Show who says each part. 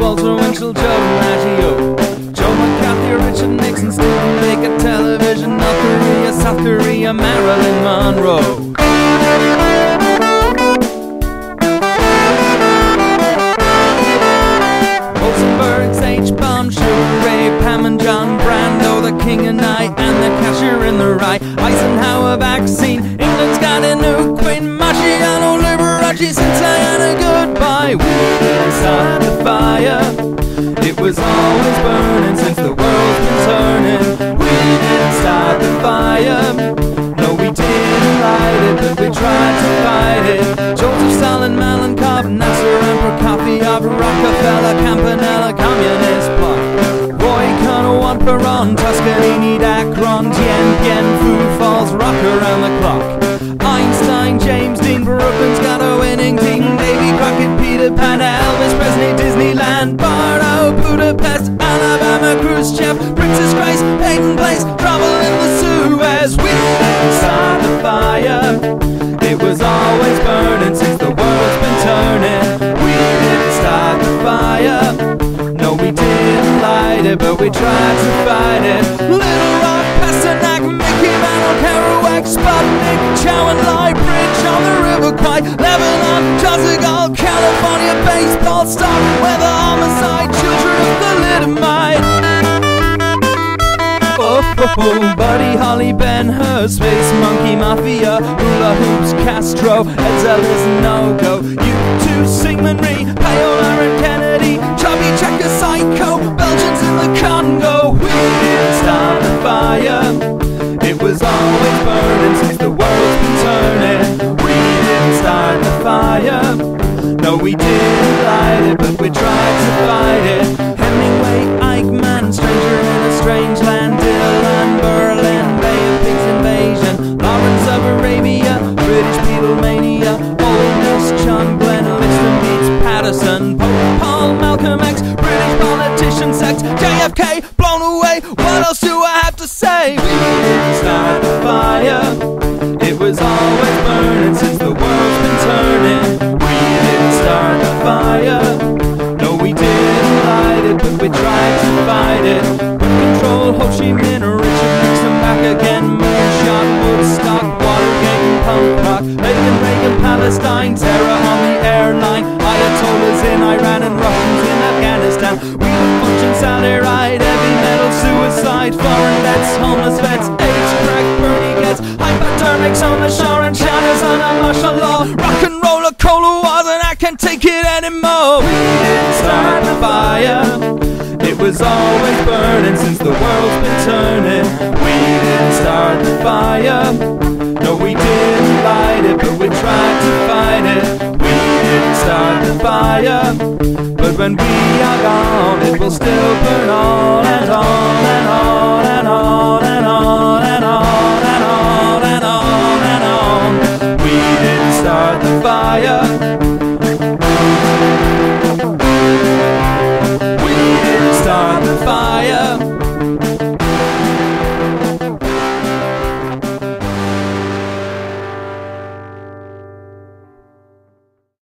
Speaker 1: Walter Winchell, Joe DiMaggio, Joe McCarthy, Richard Nixon, Stephen Baker, television, North Korea, South Korea, Marilyn Monroe. Rosenberg's H-Bomb, Ray, Pam and John Brando, the King and I, and the cashier in the rye. Eisenhower vaccine, England's got a new queen, Marciano Liberace, since Diana goodbye. We start the fire, was always burning since the world's been turning. We didn't start the fire, no we didn't light it, but we tried to fight it. Joseph Stalin, Malenkov, Nasser and Prokofiev, Rockefeller, Campanella, Communist Bloc. Roy Cohn, Juan Perón, Toscanini, Dacron, Tien Fu Falls, rock around the clock. Einstein, James Dean, Brooklyn's Place, trouble in the Suez. We start the fire. It was always burning since the world's been turning. We didn't start the fire. No, we didn't light it, but we tried to fight it. Little Rock, Pasternak, Mickey Mantle, Kerouac, Sputnik, Chow and Lie, Bridge on the River Kwai, Lebanon, Chazagall, California, baseball star, weather Oh, oh, Buddy Holly, Ben Hur, Space Monkey Mafia, Hula Hoops, Castro, Edsel is no go. You two, Sigmund Rhee, Paola and Kennedy, Chubby Checker Psycho, Belgians in the Congo. We didn't start the fire, it was always burning since the world's been turning. We didn't start the fire, no, we didn't light it, but we tried to fight it. JFK, blown away. What else do I have to say? We didn't start the fire. It was always burning since the world's been turning. We didn't start the fire. No, we didn't light it, but we tried to fight it. With control, Ho Chi Minh, Richard Nixon back again. Moonshot, Woodstock, Watergate, punk rock. Reagan, Reagan, Palestine, terror on the airline. Ayatollahs in Iran and Russians in Afghanistan. Function Saudi right, heavy metal, suicide, foreign vets, homeless vets, AIDS, crack, Bernie gets hypodermics on the shore and shadows on a martial law. Rock and roll, a cola wars, and I can't take it anymore. We didn't start the fire. It was always burning since the world's been turning. We didn't start the fire. No, we didn't light it, but we tried to fight it. We didn't start the fire. When we are gone, it will still burn on and on and on and on